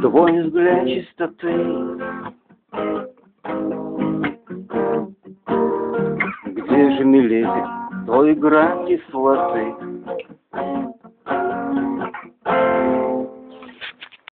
Твой взгляд чистоты Где же, миледи, той грань кислоты